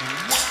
Wow.